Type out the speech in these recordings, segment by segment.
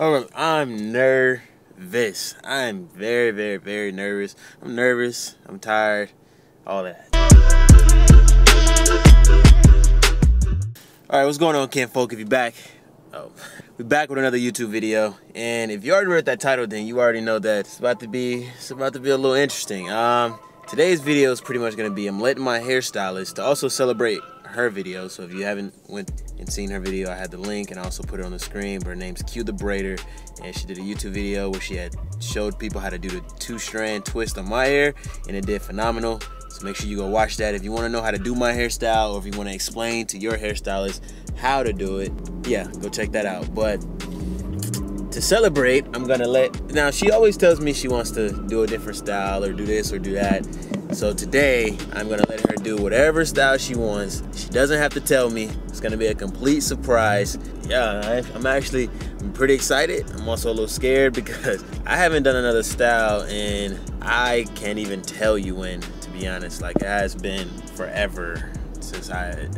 I'm nervous. I'm very, very, very nervous. I'm nervous. I'm tired. All that. All right, what's going on, Ken Folk? If you're back, oh, we're back with another YouTube video. And if you already read that title, then you already know that it's about to be, it's about to be a little interesting. Um, today's video is pretty much gonna be I'm letting my hairstylist to also celebrate her video. So if you haven't went and seen her video, I had the link and I also put it on the screen. But her name's Q the Braider, and she did a YouTube video where she had showed people how to do the two strand twist on my hair, and it did phenomenal. So make sure you go watch that if you want to know how to do my hairstyle, or if you want to explain to your hairstylist how to do it. Yeah, go check that out. But to celebrate, I'm gonna let now she always tells me she wants to do a different style or do this or do that. So today I'm gonna let her do whatever style she wants. She doesn't have to tell me. It's gonna be a complete surprise. Yeah, I, I'm actually I'm pretty excited. I'm also a little scared because I haven't done another style and I can't even tell you when, to be honest. Like it has been forever since I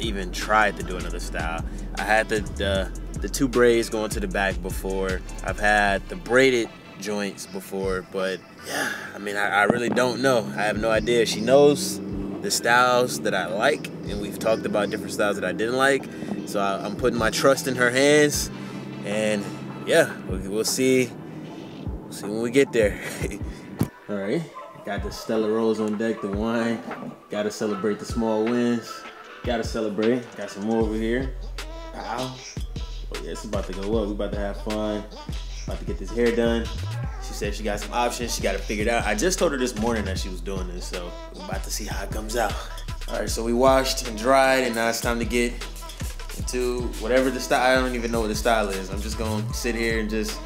even tried to do another style. I had the, the the two braids going to the back before. I've had the braided joints before, but yeah, I mean, I, I, really don't know. I have no idea. She knows the styles that I like, and we've talked about different styles that I didn't like. So I, am putting my trust in her hands, and yeah, we'll, we'll see. We'll see when we get there. All right, got the Stella Rosa on deck, the wine. Got to celebrate the small wins. Got to celebrate. Got some more over here. Ow. Oh yeah, it's about to go up. We about to have fun. About to get this hair done. She said she got some options. She got it out. I just told her this morning that she was doing this, so we're about to see how it comes out. All right, so we washed and dried, and now it's time to get into whatever the style. I don't even know what the style is. I'm just gonna sit here and just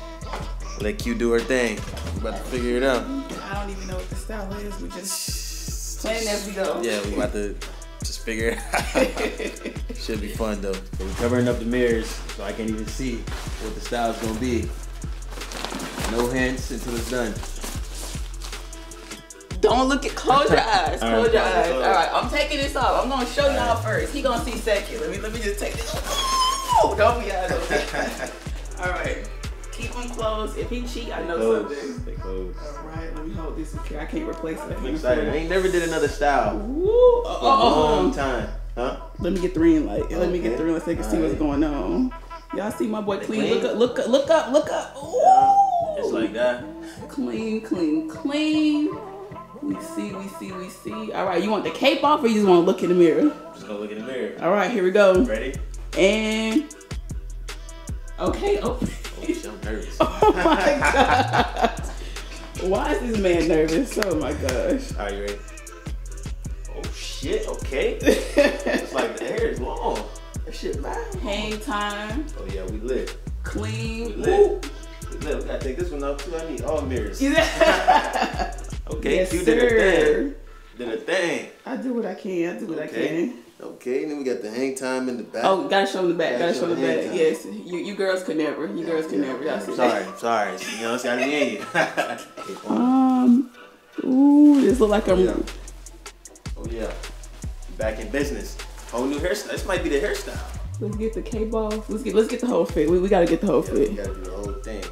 let Q do her thing. We're about to figure it out. I don't even know what the style is. We just playing as we go. Yeah, we about to just figure it out. Should be fun though. We're covering up the mirrors so I can't even see what the style's gonna be. No hints until it's done. Don't look at, close your eyes, close your eyes. All right, I'm taking this off. I'm gonna show y'all first. He gonna see second. Let me, let me just take this. Oh, don't be out of All right, keep them closed. If he cheat, I know close. something. Stay closed. All right, let me hold this okay. I can't replace it. I'm excited. I ain't never did another style. Woo. Uh, for a long time. Huh? Let me get the ring light. Okay. Let me get the ring light so they can All see right. what's going on. Y'all see my boy clean. Look up, look up, look up, look up. Ooh. Like that. Clean, clean, clean. We see, we see, we see. All right, you want the cape off or you just want to look in the mirror? Just gonna look in the mirror. All right, here we go. Ready? And okay, oh. oh I'm nervous. oh my god. Why is this man nervous? Oh my gosh. Are you ready? Oh shit, okay. it's like the hair is long. That shit man. Hang time. Oh yeah, we lit. Clean. We lit. We lit. We gotta take this one off too. I need all mirrors. Okay, yes, you did a thing. Did a thing. I do what I can. I do what okay. I can. Okay, and then we got the hang time in the back. Oh, gotta show them the back. Gotta, gotta show, the back. Time. Yes, you you girls could never. You girls could yeah. never. I'm sorry, I'm sorry. You know, it's gotta be in you. um, ooh, this look like I'm. Oh yeah. Oh, yeah. Back in business. Whole new hairstyle. This might be the hairstyle. Let's get the K balls. Let's get let's get the whole fit. We, we gotta get the whole yeah, fit.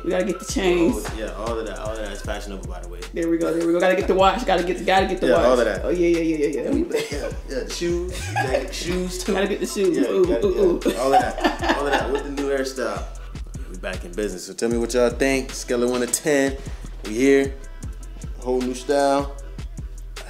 We gotta do the whole thing. We gotta get the chains. Oh, yeah, all of that. All of that is fashionable, by the way. There we go. There we go. Gotta get the watch. Gotta get the gotta get the yeah, watch. all of that. Oh yeah yeah yeah yeah yeah. yeah, yeah. The shoes. Shoes too. Gotta get the shoes. Yeah, ooh, gotta, ooh, yeah. ooh. All of that. All of that with the new hairstyle. We back in business. So tell me what y'all think. Scale of one to ten. We here. Whole new style.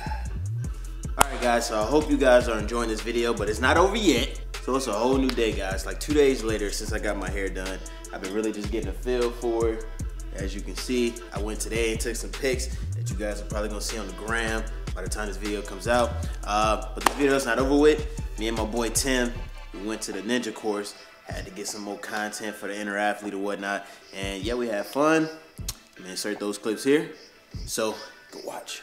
All right, guys. So I hope you guys are enjoying this video, but it's not over yet. So it's a whole new day, guys. Like two days later since I got my hair done. I've been really just getting a feel for it. As you can see, I went today and took some pics that you guys are probably gonna see on the gram by the time this video comes out. Uh, but this video is not over with. Me and my boy Tim, we went to the Ninja course, had to get some more content for the inner athlete or whatnot. And yeah, we had fun. I'm gonna insert those clips here. So go watch.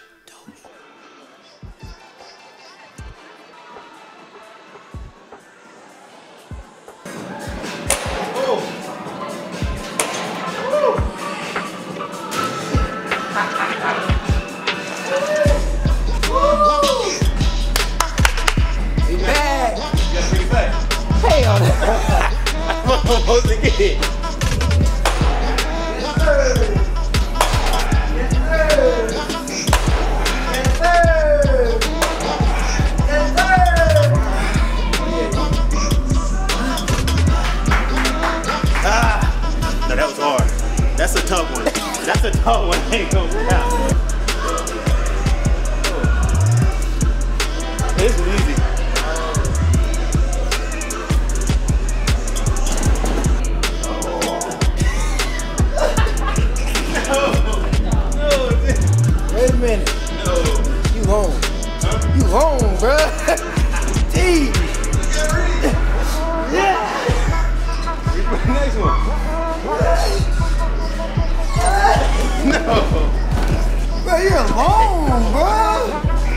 Ah, that was hard. That's a tough one. That's a tough one. One. No. Bro, you're alone, bro.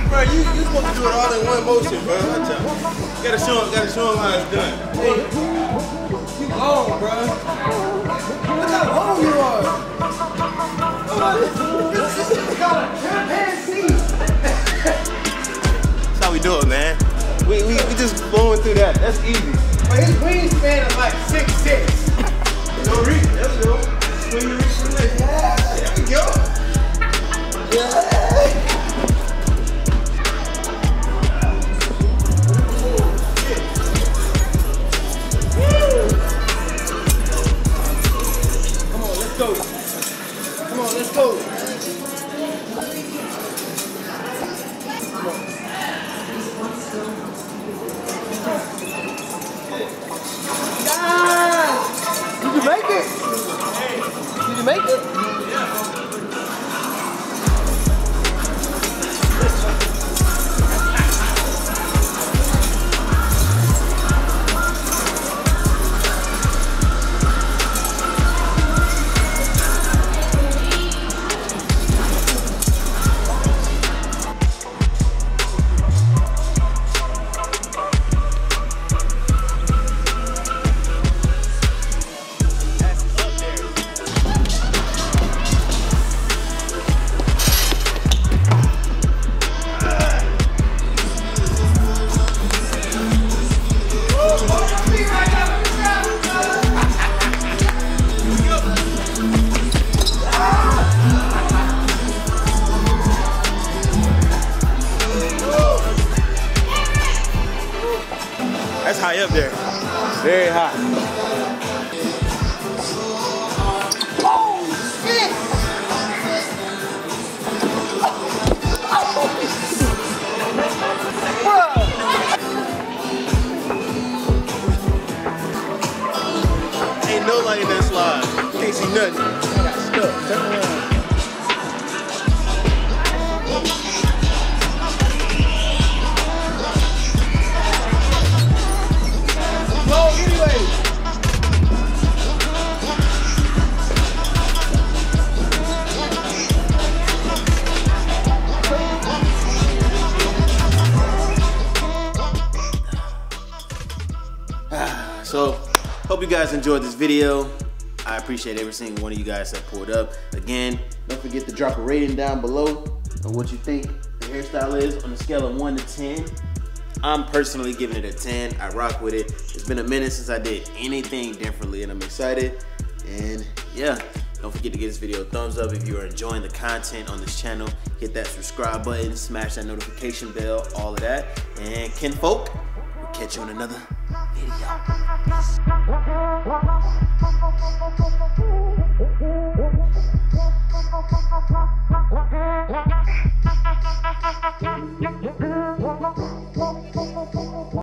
Bro, you you supposed to do it all in one motion, bro. I you. Gotta show him, gotta show him how it's done. You alone, bro. Look how home you are. This got a chimpanzee. That's how we do it, man. We, we, we just blowing through that. That's easy. But his wingspan is like six six. Yeah. Go anyway. So, hope you guys enjoyed this video. I appreciate every single one of you guys that pulled up. Again, don't forget to drop a rating down below on what you think the hairstyle is on a scale of 1 to 10. I'm personally giving it a 10. I rock with it. It's been a minute since I did anything differently, and I'm excited. And yeah, don't forget to give this video a thumbs up if you are enjoying the content on this channel. Hit that subscribe button, smash that notification bell, all of that. And Ken Folk, we'll catch you on another. Thank you.